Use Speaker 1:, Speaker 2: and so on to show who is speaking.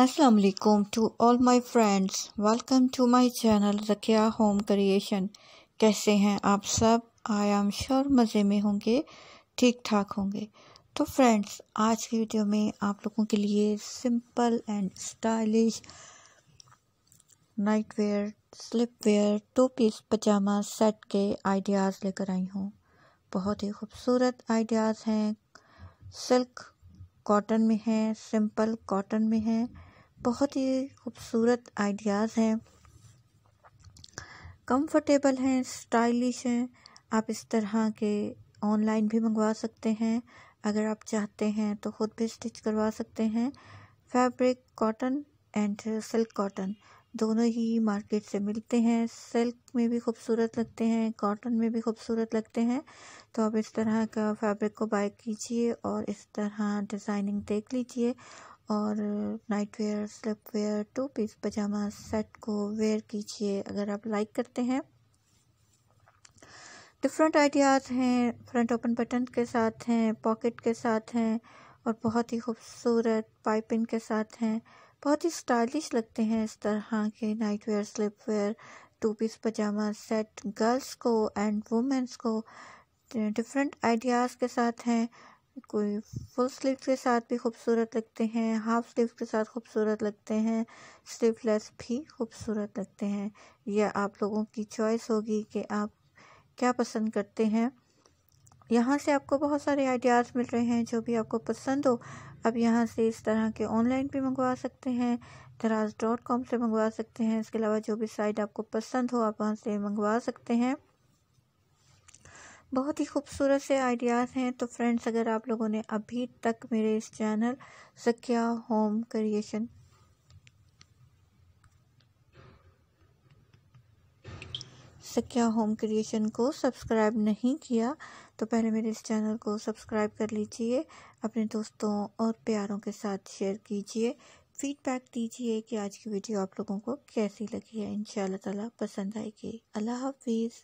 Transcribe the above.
Speaker 1: अस्सलाम वालेकुम to all my friends welcome to my channel Zakia home creation कैसे हैं आप सब? आई एम श्योर मज़े में होंगे ठीक ठाक होंगे। तो फ्रेंड्स आज की वीडियो में आप लोगों के लिए simple and stylish night wear slip wear two piece pyjama set के आइडियाज़ लेकर आई हूँ। बहुत ही खूबसूरत आइडियाज़ हैं। सिल्क कॉटन में है सिंपल कॉटन में है। बहुत ही खूबसूरत आइडियाज़ हैं। कंफर्टेबल हैं, स्टाइलिश हैं। आप इस तरह के ऑनलाइन भी मंगवा सकते हैं। अगर आप चाहते हैं तो ख़ुद भी स्टिच करवा सकते हैं। Fabric, cotton and silk cotton दोनों ही मार्केट से मिलते हैं। सिल्क में भी खूबसूरत लगते हैं, कॉटन में भी खूबसूरत लगते हैं। तो आप इस तरह का फैब्रिक को बाय कीजिए और इस तरह डिज़ाइनिंग देख लीजिए। और night wear slip wear two piece पजामा सेट को वेयर कीजिए। अगर आप लाइक करते हैं डिफरेंट आइडियाज़ हैं फ्रंट ओपन बटन के साथ हैं पॉकेट के साथ हैं, और बहुत ही खूबसूरत पाइपिंग के साथ हैं। बहुत ही स्टाइलिश लगते हैं इस तरह के night wear slip wear two piece पजामा सेट गर्ल्स को एंड वुमेंस को। डिफरेंट आइडियाज़ के साथ हैं। कोई फुल स्लीव के साथ भी खूबसूरत लगते हैं, हाफ़ स्लीव के साथ खूबसूरत लगते हैं, स्लीवलेस भी खूबसूरत लगते हैं। यह आप लोगों की चॉइस होगी कि आप क्या पसंद करते हैं। यहाँ से आपको बहुत सारे आइडियाज़ मिल रहे हैं, जो भी आपको पसंद हो, आप यहाँ से इस तरह के ऑनलाइन भी मंगवा सकते हैं, दराज डॉट कॉम से मंगवा सकते हैं। इसके अलावा जो भी साइट आपको पसंद हो, आप वहाँ से मंगवा सकते हैं। बहुत ही खूबसूरत से आइडियाज़ हैं। तो फ्रेंड्स, अगर आप लोगों ने अभी तक मेरे इस channel Zakia home creation Zakia home creation को सब्सक्राइब नहीं किया तो पहले मेरे इस चैनल को सब्सक्राइब कर लीजिए, अपने दोस्तों और प्यारों के साथ शेयर कीजिए, फीडबैक दीजिए कि आज की वीडियो आप लोगों को कैसी लगी है। इन ताला, पसंद आएगी। अल्लाह हाफिज़।